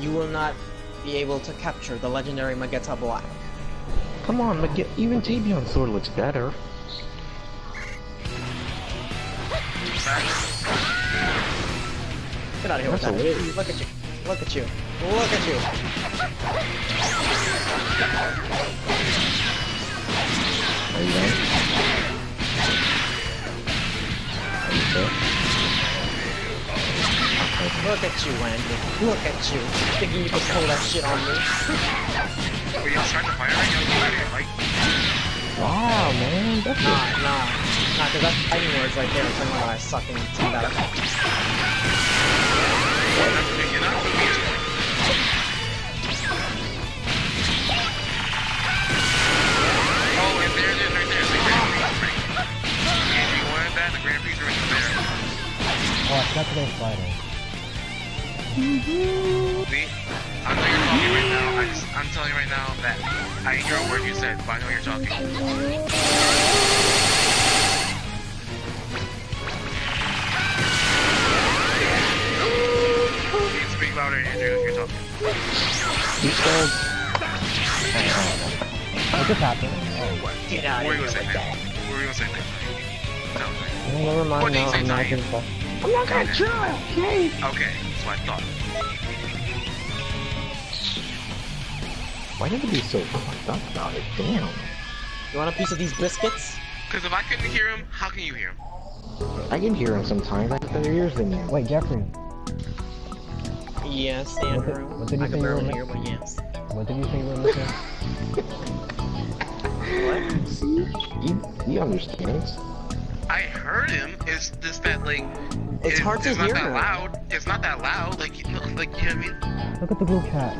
you will not be able to capture the legendary Magetta Black. Come on, Mag even Tapion's sword looks better. Get out of here with that. hilarious. Look at you. Look at you. Look at you. Look at you, Andy. Look at you. Thinking you can pull that shit on me. Were y'all to fire right now? Like, Wow, man, that's Nah, it. nah. Nah, cause that's fighting words right there. Telling me I suck and some that. that's, you're not moving as quick. Oh, and there it is, right there. The Grand Prix. If you wanted that, the Grand Prix are right there. Oh, I forgot to go sliding. See? I know you're talking right now. I just, I'm telling you right now that I didn't hear a word you said, but I know you're talking. You can speak louder, Andrew, if you're talking. You said... What just happened? What? Get out What of were you here gonna say with that. What were you gonna say next? Oh, never mind. What did you no, say, I'm not gonna. I'm not gonna try, okay? Okay, that's what I thought. Why did it be so fucked up about it? Damn. You want a piece of these biscuits? Because if I couldn't hear him, how can you hear him? I can hear him sometimes. I have better ears than you. Wait, Jeffrey, Yes, did- Andrew. what did you I say can you were barely ma- hear, but yes. what did you say you were missing? What? See? He, he understands. I heard him. It's just that like It's it- hard to it's hear. not that loud. It's not that loud. Like you know, like you know what I mean? Look at the group chat.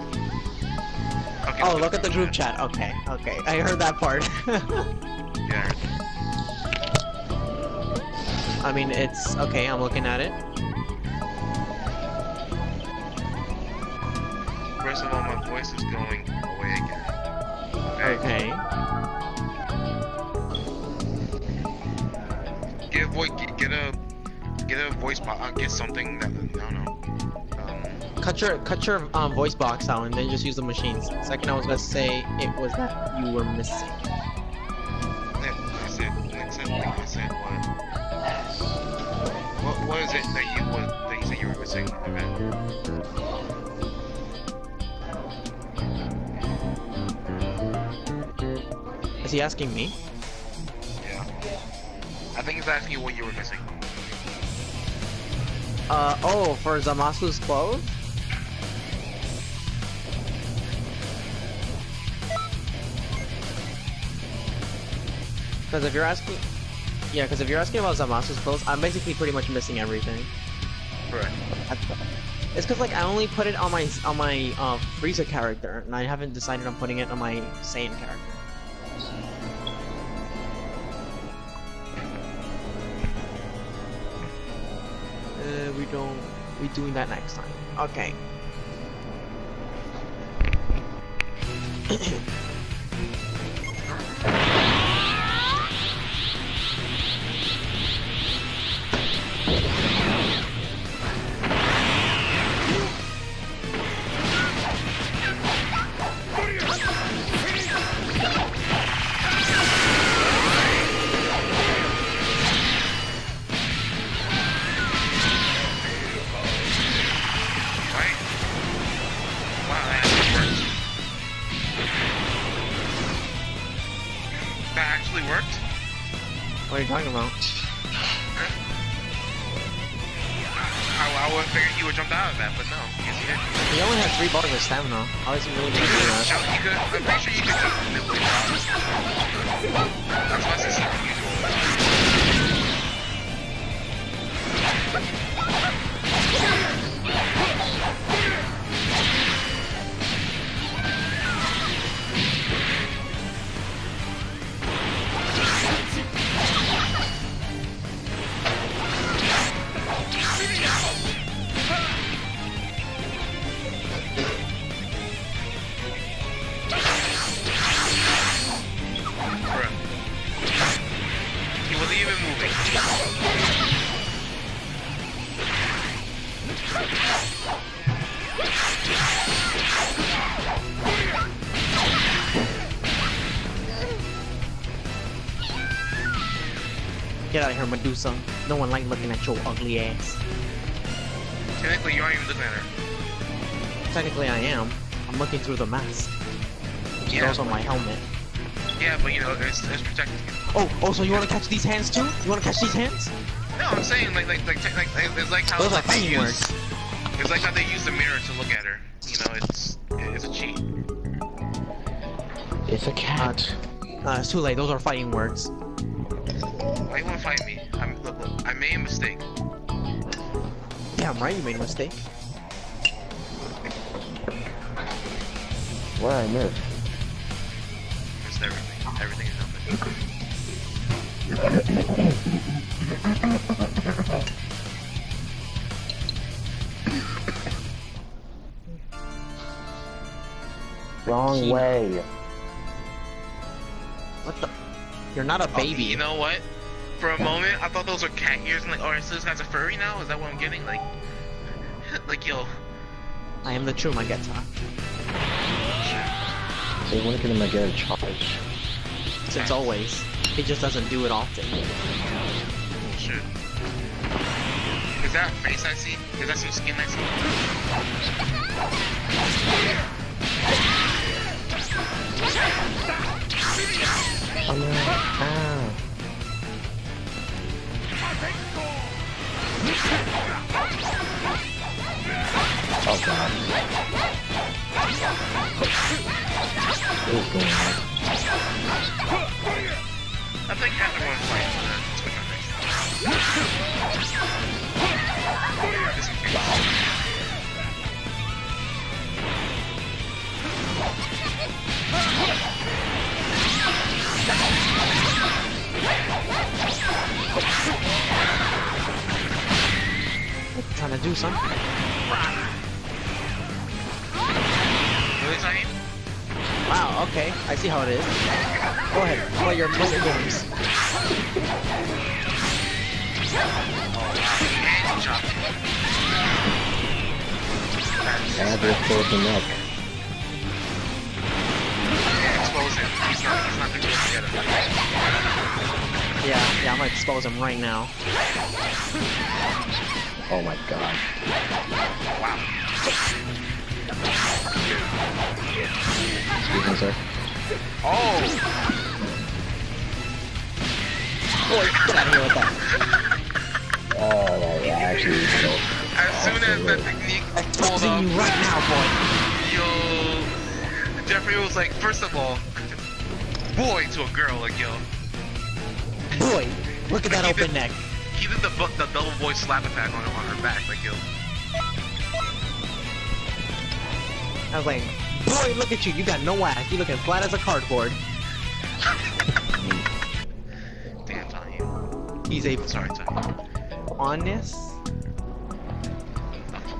Okay. Oh, look at the group chat. Okay, okay. I heard that part. Yeah. I mean, it's okay. I'm looking at it. First of all, my voice is going away again. Okay. Get a voice. Get, get a get a voice box. Uh, get something that I don't know. Um, Cut your cut your um, voice box out and then just use the machines. Second, I was gonna say it was that you were missing. Nick, I said, Nick said, Nick, what? What what is it that you was that you said you were missing? Okay. Is he asking me? I think he's asking you what you were missing. Uh oh, for Zamasu's clothes? Because if you're asking, yeah, because if you're asking about Zamasu's clothes, I'm basically pretty much missing everything. Correct. It's because like I only put it on my on my uh, Frieza character, and I haven't decided on putting it on my Saiyan character. Uh, we don't. We doing that next time. Okay. Actually worked? What are you talking about? I, I would have figured he would jump out of that, but no. Yes, he did. He only had three bars of stamina. How is he really gonna do that? You could, I'm pretty sure you could jump from the That's less than something usual. Out of here, Medusa. No one like looking at your ugly ass. Technically, you aren't even looking at her. Technically, I am. I'm looking through the mask. Which Yeah, goes on my helmet. Yeah, but you know, it's, it's protecting you. Oh, oh, so you want to catch these hands too? You want to catch these hands? No, I'm saying like like like, like, like it's like how Those are like, they fighting use words. it's like how they use the mirror to look at her. You know, it's it's a cheat. It's a cat. Uh, it's too late. Those are fighting words. Why you wanna fight me? I'm look, look, I made a mistake. Damn right, you made a mistake. What I missed? It's everything. Everything is nothing. Wrong way. What the? You're not a Oh, baby. you know what? For a moment, I thought those were cat ears. and like, alright, so this guy's a furry now. Is that what I'm getting? Like, like yo, I am the true Magetta. So when can I get a charge? Since always. He just doesn't do it often. oh. Is that a face I see? Is that some skin I see? I think after one fight, switch my face. Just in case. Trying to do something. Wow, okay. I see how it is. Go ahead, play your play your games. And you chopped it. I have to close expose him. He's not, he's not gonna be able to get. Yeah, yeah, I'm gonna expose him right now. Oh my god. Wow. Oh. Excuse me, sir. Oh! Boy, get out of here with that. Oh, that actually is so. As soon as the technique pulled up, you right now, boy. yo, Jeffrey was like, first of all, boy to a girl, like yo. Boy, look at that open did- neck. He did the the double voice slap attack on on her back, like yo. I was like, boy, look at you. You got no ass. You looking flat as a cardboard. Damn, Tahim. He's a Sorry, Tahim. honest.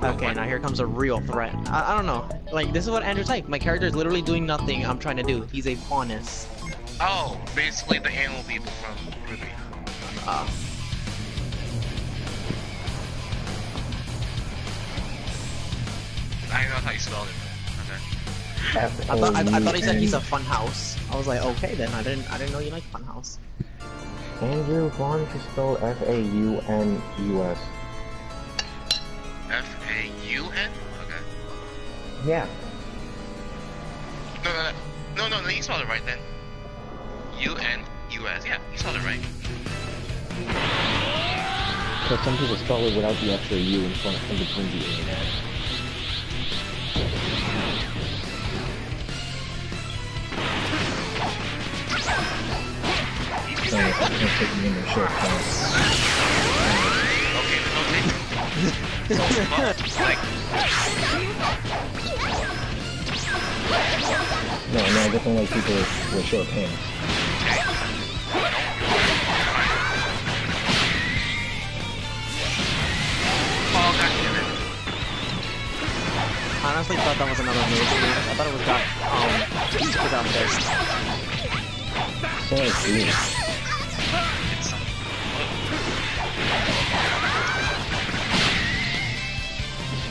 Okay, now here comes a real threat. I, I don't know. Like, this is what Andrew's like. My character is literally doing nothing I'm trying to do. He's a faunus. Oh, basically the animal people from RWBY. Uh, I don't know how you spelled it. Okay. F I thought I, I thought he said he's a A fun house. I was like, okay then. I didn't I didn't know you like fun house. Andrew Vaughn is spelled F A U N U S. F A U N. Okay. Yeah. No, no, no, no, no, no. You spelled it right then. U N U S. Yeah, you spelled it right. Because some people spell it without the extra U in front in between the A and S. I me in the short pants. Okay, then don't take like, No, no, I just don't like people with short pants. oh, god damn it. I honestly thought that was another move. I thought it was got um super God Fist.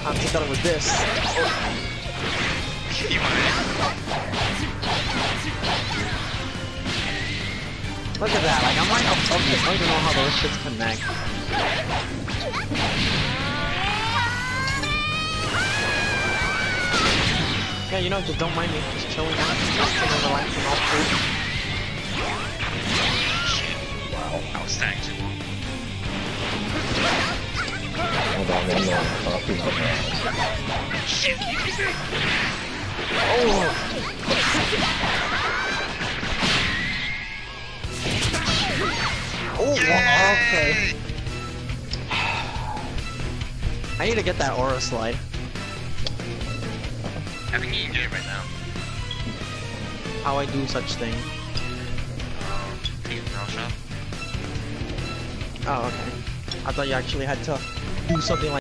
I honestly thought it was this. Look at that, like I'm up up here. I don't even know how those shits connect. Yeah, you know, just don't mind me. Just chilling out, just chilling, relaxing, all cool. Wow. I was stacking too long. Hold on one more. Uh, please don't know. Shit, easy. Oh, well, okay. I need to get that aura slide. I think you can it right now. How I do such thing. Um, take it from shop. Oh, okay. I thought you actually had to do something like